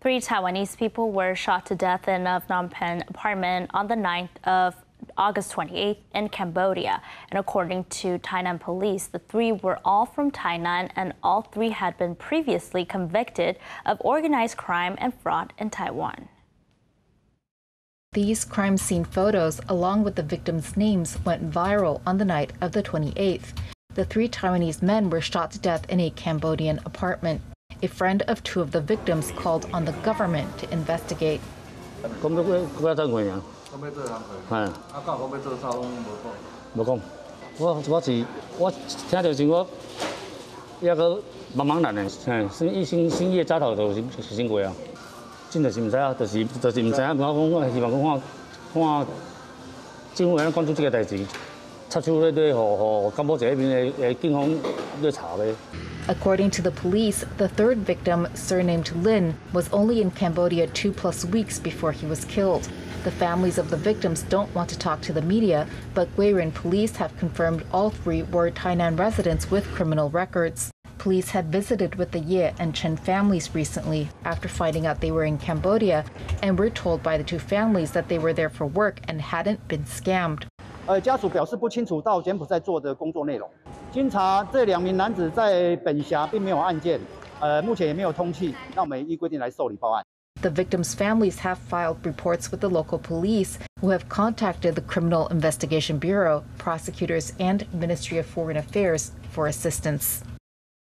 Three Taiwanese people were shot to death in a Phnom Penh apartment on the 9th of August 28th in Cambodia. And according to Tainan police, the three were all from Tainan and all three had been previously convicted of organized crime and fraud in Taiwan. These crime scene photos, along with the victims' names, went viral on the night of the 28th. The three Taiwanese men were shot to death in a Cambodian apartment a friend of two of the victims called on the government to investigate. According to the police, the third victim, surnamed Lin, was only in Cambodia two plus weeks before he was killed. The families of the victims don't want to talk to the media, but Guiren police have confirmed all three were Tainan residents with criminal records. Police had visited with the Ye and Chen families recently after finding out they were in Cambodia and were told by the two families that they were there for work and hadn't been scammed. 呃，家属表示不清楚到柬埔寨做的工作内容。经查，这两名男子在本辖并没有案件，呃，目前也没有通气，那我们依规定来受理报案。The victims' families have filed reports with the local police, who have contacted the Criminal Investigation Bureau, prosecutors, and Ministry of Foreign Affairs for assistance.